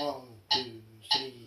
One, two, three.